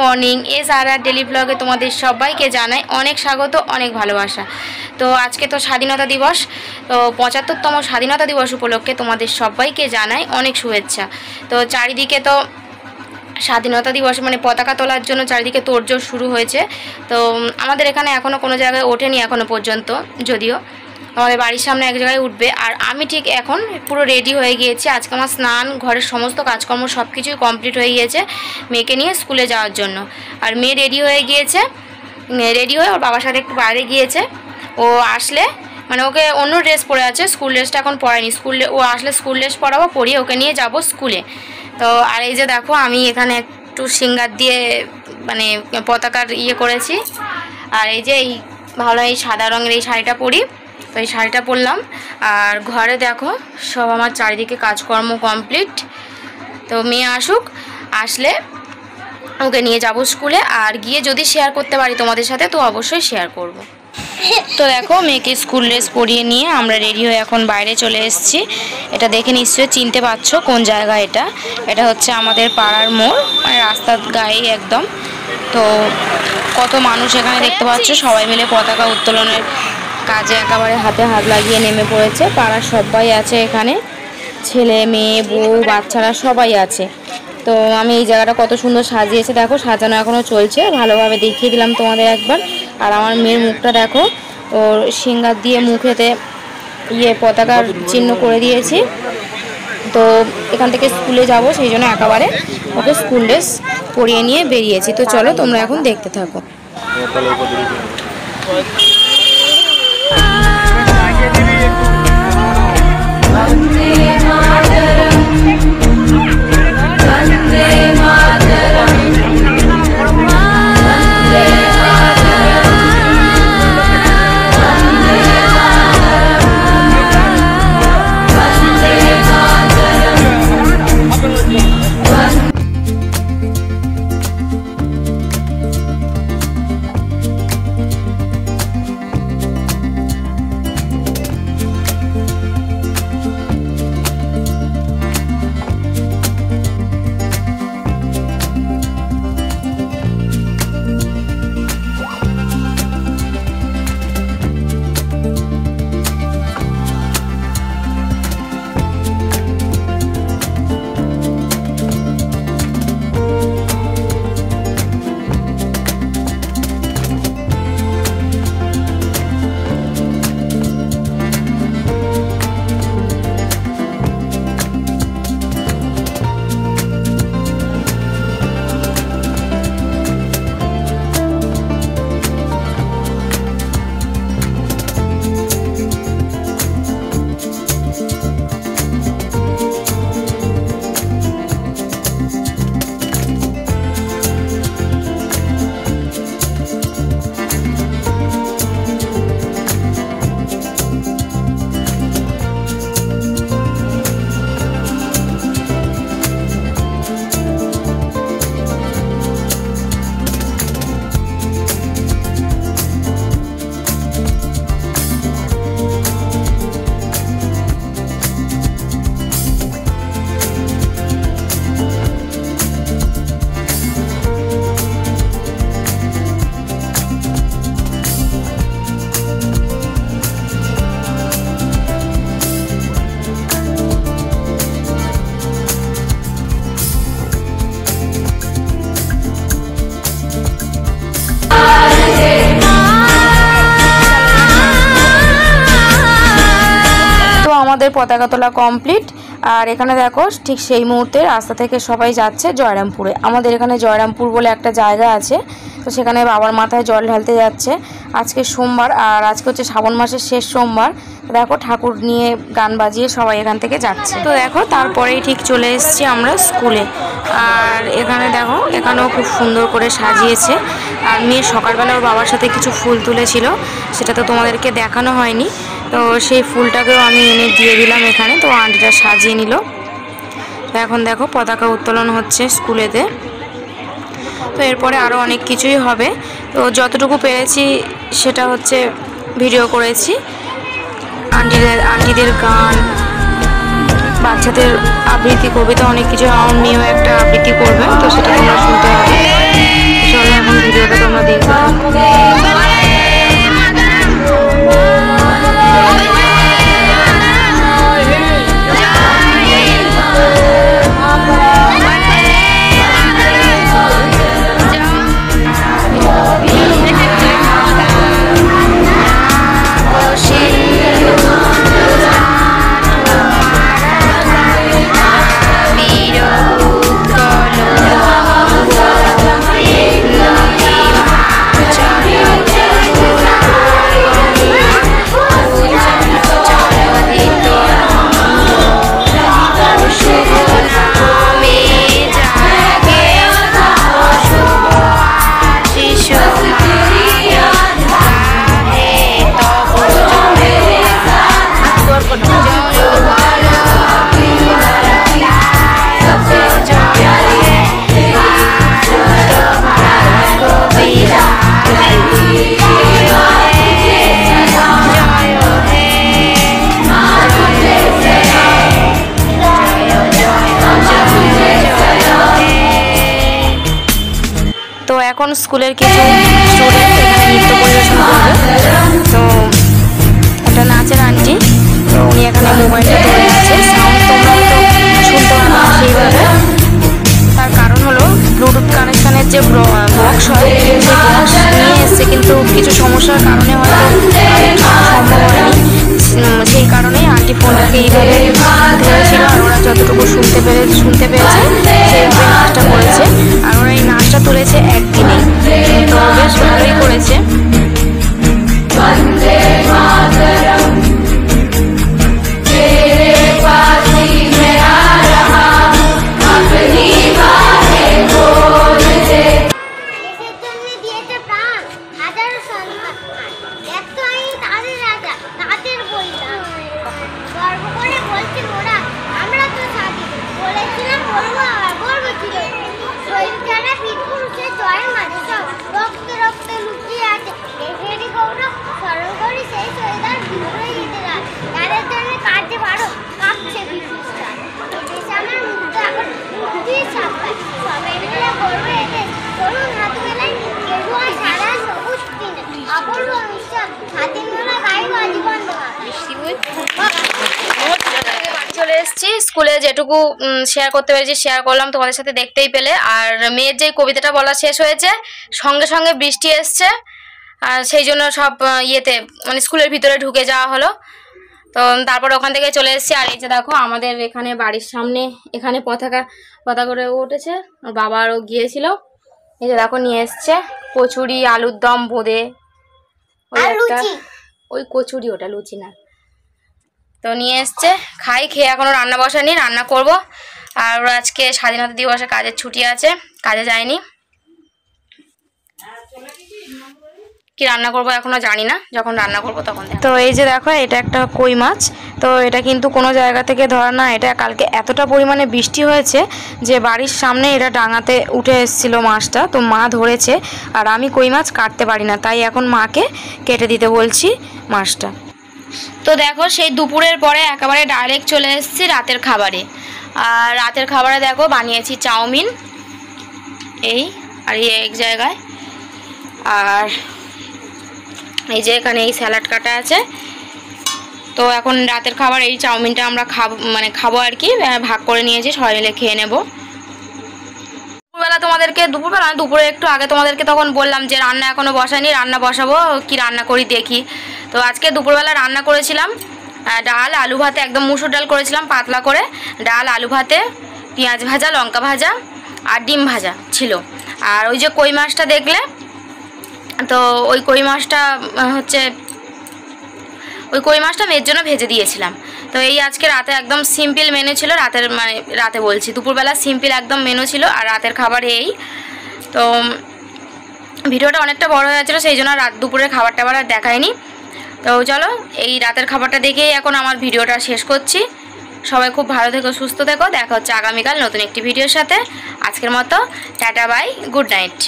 Morning. S R R daily ব্লগে তোমাদের সবাইকে জানাই অনেক স্বাগত, অনেক ভালোবাসা। তো আজকে তো স্বাধীনতা দিবস, তো পঁচাত্তরতম স্বাধীনতা দিবস উপলক্ষে তোমাদের সবাইকে জানাই অনেক শুভেচ্ছা। তো চারিদিকে তো স্বাধীনতা দিবস মানে পতাকা তোলার জন্য চারিদিকে তোড়জোড় শুরু হয়েছে। তো আমাদের এখানে এখনও কোনো জায়গায় ওঠেনি এখনও পর্যন্ত, যদিও। আমাদের বাড়ির সামনে এক জায়গায় উঠবে। আর আমি ঠিক এখন পুরো রেডি হয়ে গিয়েছি। আজকে আমার স্নান, ঘরের সমস্ত কাজকর্ম সব কিছুই কমপ্লিট হয়ে গিয়েছে মেয়েকে নিয়ে স্কুলে যাওয়ার জন্য। আর মেয়ে রেডি হয়ে গিয়েছে রেডি হয়ে ওর বাবার সাথে একটু বাইরে গিয়েছে। ও আসলে মানে ওকে অন্য ড্রেস পরে আছে স্কুল ড্রেসটা এখন পরায়নি স্কুল ও আসলে স্কুল ড্রেস পরাবো, পরিয়ে ওকে নিয়ে যাব স্কুলে তো আর এই যে দেখো, আমি এখানে একটু সিঙ্গার দিয়ে মানে পতাকার ইয়ে করেছি। আর এই যে এই ভালো এই সাদা রঙের এই শাড়িটা পরি। তো এই শাড়িটা পরলাম। আর ঘরে দেখো, সব আমার চারিদিকে কাজকর্ম কমপ্লিট তো মেয়ে আসুক, আসলে ওকে নিয়ে যাব স্কুলে। আর গিয়ে যদি শেয়ার করতে পারি তোমাদের সাথে, তো অবশ্যই শেয়ার করব। তো দেখো, মেয়েকে স্কুল ড্রেস পরিয়ে নিয়ে আমরা রেডি হয়ে এখন বাইরে চলে এসেছি। এটা দেখে নিশ্চয়ই চিনতে পারছ কোন জায়গা এটা। এটা হচ্ছে আমাদের পাড়ার মোড় মানে রাস্তার গায়ে একদম। তো কত মানুষ এখানে দেখতে পাচ্ছ, সবাই মিলে পতাকা উত্তোলনের কাজে একেবারে হাতে হাত লাগিয়ে নেমে পড়েছে। পাড়ার সবাই আছে এখানে। ছেলে, মেয়ে, বউ, বাচ্চারা সবাই আছে। তো আমি এই জায়গাটা কত সুন্দর সাজিয়েছে। দেখো, সাজানো এখনও চলছে। ভালোভাবে দেখিয়ে দিলাম তোমাদের একবার। আর আমার মেয়ের মুখটা দেখো, ওর সিঙ্গার দিয়ে মুখেতে ইয়ে পতাকার চিহ্ন করে দিয়েছি। তো এখান থেকে স্কুলে যাব, সেই জন্য একেবারে ওকে স্কুল ড্রেস পরিয়ে নিয়ে বেরিয়েছি। তো চলো, তোমরা এখন দেখতে থাকো। তো আমাদের পতাকা তোলা কমপ্লিট আর এখানে দেখো, ঠিক সেই মুহূর্তে রাস্তা থেকে সবাই যাচ্ছে জয়রামপুরে। আমাদের এখানে জয়রামপুর বলে একটা জায়গা আছে, তো সেখানে বাবার মাথায় জল ঢালতে যাচ্ছে। আজকে সোমবার, আর আজকে হচ্ছে শ্রাবণ মাসের শেষ সোমবার। দেখো, ঠাকুর নিয়ে গান বাজিয়ে সবাই এখান থেকে যাচ্ছে। তো দেখো, তারপরেই ঠিক চলে এসেছি আমরা স্কুলে। আর এখানে দেখো, এখানেও খুব সুন্দর করে সাজিয়েছে। আর মেয়ে সকালবেলা ওর বাবার সাথে কিছু ফুল তুলেছিল, সেটা তো তোমাদেরকে দেখানো হয়নি। তো সেই ফুলটাকেও আমি এনে দিয়ে দিলাম এখানে। তো আন্টিটা সাজিয়ে নিল। এখন দেখো পতাকা উত্তোলন হচ্ছে স্কুলেতে। তো এরপরে আরও অনেক কিছুই হবে। তো যতটুকু পেরেছি সেটা হচ্ছে ভিডিও করেছি। আন্টিদের আন্টিদের গান, বাচ্চাদের আবৃত্তি, কবিতা, অনেক কিছু আমার মেয়েও একটা আবৃত্তি করবে তো সেটা তোমরা শুনতে হবে এখন ভিডিওটা তোমরা দেখবে এখন স্কুলের কিছু স্টুডেন্ট নৃত্য পরিবেশন করবে। তো একটা নাচের আন্টি তো উনি এখানে মোবাইলটা ধরে আছে তো শুনতে সেইভাবে। তার কারণ হলো ব্লুটুথ কানেকশনের যে বক্স হয়, সেই বক্স নিয়ে এসছে কিন্তু কিছু সমস্যার কারণে হয়তো সম্ভব হয়নি। সেই কারণেই আন্টি ফোনটাকে এইভাবে ধরেছিল আর ওরা যতটুকু স্কুলে যেটুকু শেয়ার করতে পেরেছি শেয়ার করলাম তোমাদের সাথে দেখতেই পেলে। আর মেয়ের যে কবিতাটা বলা শেষ হয়েছে সঙ্গে সঙ্গে বৃষ্টি এসছে আর সেই জন্য সব ইয়েতে মানে স্কুলের ভিতরে ঢুকে যাওয়া হলো। তো তারপর ওখান থেকে চলে এসেছি আর এই যে দেখো আমাদের এখানে বাড়ির সামনে এখানে পতাকা পতাকা করে উঠেছে। আর বাবারও গিয়েছিল। এই যে দেখো নিয়ে এসছে কচুরি আলুর দম বোঁদে। ওই একটা- ওই কচুরি ওটা লুচি না। তো নিয়ে এসছে, খাই, খেয়ে এখনও রান্না বসানি রান্না করব। আর ওর আজকে স্বাধীনতা দিবসে কাজের ছুটি আছে, কাজে যায়নি। কি রান্না করব এখনও জানি না, যখন রান্না করব তখন তো এই যে দেখো, এটা একটা কই মাছ। তো এটা কিন্তু কোনো জায়গা থেকে ধরা না, এটা কালকে এতটা পরিমাণে বৃষ্টি হয়েছে যে বাড়ির সামনে এটা ডাঙাতে উঠে এসেছিল মাছটা, তো মা ধরেছে। আর আমি কই মাছ কাটতে পারি না, তাই এখন মাকে কেটে দিতে বলছি মাছটা। তো দেখো সেই দুপুরের পরে একেবারে ডাইরেক্ট চলে এসেছি রাতের খাবারে। আর রাতের খাবারে দেখো বানিয়েছি চাউমিন, এই আর এই এক জায়গায়। আর এই যে এখানে এই স্যালাড কাটা আছে। তো এখন রাতের খাবার এই চাউমিনটা আমরা খাব মানে খাব আর কি ভাগ করে নিয়েছি, সবাই মিলে খেয়ে নেব। দুপুরবেলা তোমাদেরকে, দুপুরবেলা দুপুরে একটু আগে তোমাদেরকে তখন বললাম যে রান্না এখনও বসাইনি রান্না বসাবো, কি রান্না করি দেখি। তো আজকে দুপুরবেলা রান্না করেছিলাম ডাল, আলু ভাতে, একদম মুসুর ডাল করেছিলাম পাতলা করে। ডাল, আলু ভাতে, পেঁয়াজ ভাজা, লঙ্কা ভাজা আর ডিম ভাজা ছিল। আর ওই যে কই মাছটা দেখলে, তো ওই কই মাছটা হচ্ছে, ওই কই মাছটা মেয়ের জন্য ভেজে দিয়েছিলাম। তো এই আজকে রাতে একদম সিম্পল মেনু ছিল, রাতের মানে রাতে বলছি। দুপুরবেলা সিম্পল একদম মেনু ছিল আর রাতের খাবার এই। তো ভিডিওটা অনেকটা বড় হয়ে যাচ্ছিল, সেই জন্য রাত দুপুরের খাবার টাবার আর দেখায়নি তো চলো, এই রাতের খাবারটা দেখেই এখন আমার ভিডিওটা শেষ করছি। সবাই খুব ভালো থেকো, সুস্থ থেকো। দেখা হচ্ছে আগামীকাল নতুন একটি ভিডিওর সাথে। আজকের মতো, টাটা বাই গুড নাইট